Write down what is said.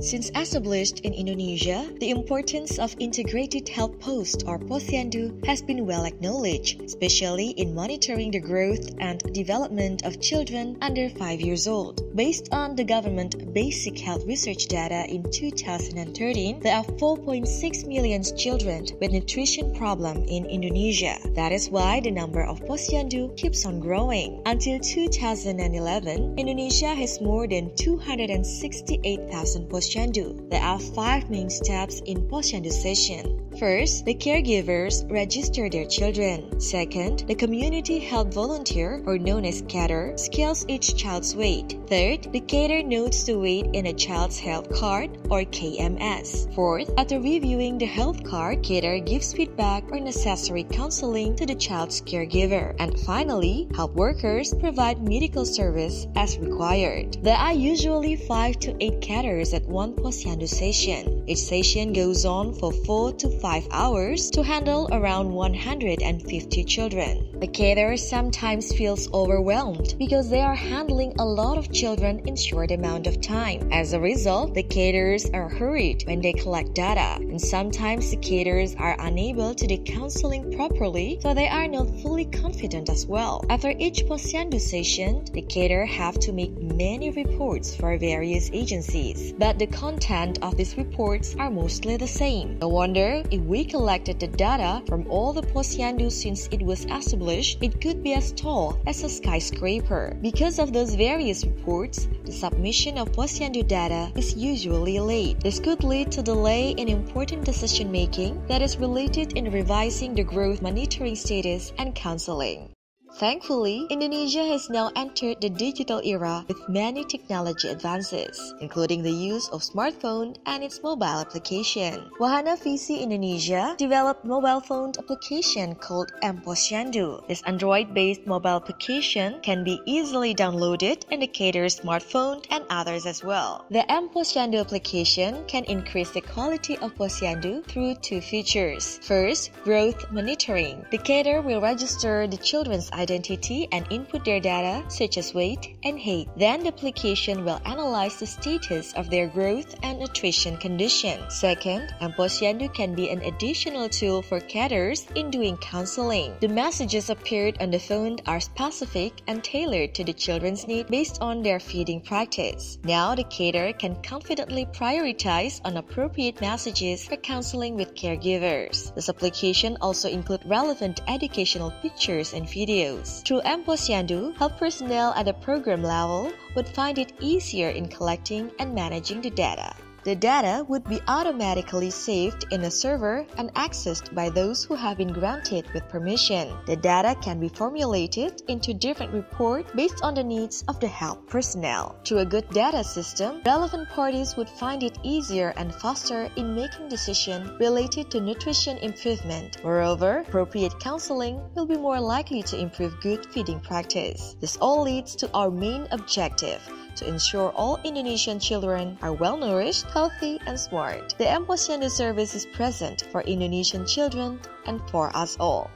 Since established in Indonesia, the importance of integrated health post or posyandu has been well acknowledged, especially in monitoring the growth and development of children under 5 years old. Based on the government basic health research data in 2013, there are 4.6 million children with nutrition problem in Indonesia. That is why the number of posyandu keeps on growing. Until 2011, Indonesia has more than 268,000 posyandu There are five main steps in posyandu session. First, the caregivers register their children. Second, the community health volunteer, or known as cadre, scales each child's weight. Third, the cadre notes the weight in a child's health card, or KMS. Fourth, after reviewing the health card, cadre gives feedback or necessary counseling to the child's caregiver. And finally, health workers provide medical service as required. There are usually 5 to 8 cadres at one posyandu session. Each session goes on for 4 to 5 5 hours to handle around 150 children. The caterer sometimes feels overwhelmed because they are handling a lot of children in short amount of time. As a result, the caterers are hurried when they collect data, and sometimes the caterers are unable to do counseling properly, so they are not fully confident as well. After each posyandu session, the caterer have to make many reports for various agencies, but the content of these reports are mostly the same. No wonder if we collected the data from all the posyandu since it was established, it could be as tall as a skyscraper. Because of those various reports, the submission of posyandu data is usually late. This could lead to delay in important decision making that is related in revising the growth monitoring status and counseling. Thankfully, Indonesia has now entered the digital era with many technology advances, including the use of smartphone and its mobile application. Wahana Visi Indonesia developed mobile phone application called mPosyandu. This Android-based mobile application can be easily downloaded in the caterer's smartphone and others as well. The mPosyandu application can increase the quality of posyandu through two features. First, growth monitoring. The caterer will register the children's identity identity and input their data such as weight and height. Then the application will analyze the status of their growth and nutrition condition. Second, mPosyandu can be an additional tool for caterers in doing counseling. The messages appeared on the phone are specific and tailored to the children's need based on their feeding practice. Now the caterer can confidently prioritize on appropriate messages for counseling with caregivers. This application also includes relevant educational pictures and videos. Through mPosyandu, health personnel at the program level would find it easier in collecting and managing the data. The data would be automatically saved in a server and accessed by those who have been granted with permission. The data can be formulated into different reports based on the needs of the health personnel. To a good data system, relevant parties would find it easier and faster in making decisions related to nutrition improvement. Moreover, appropriate counseling will be more likely to improve good feeding practice. This all leads to our main objective to ensure all Indonesian children are well nourished, healthy, and smart. The mPosyandu service is present for Indonesian children and for us all.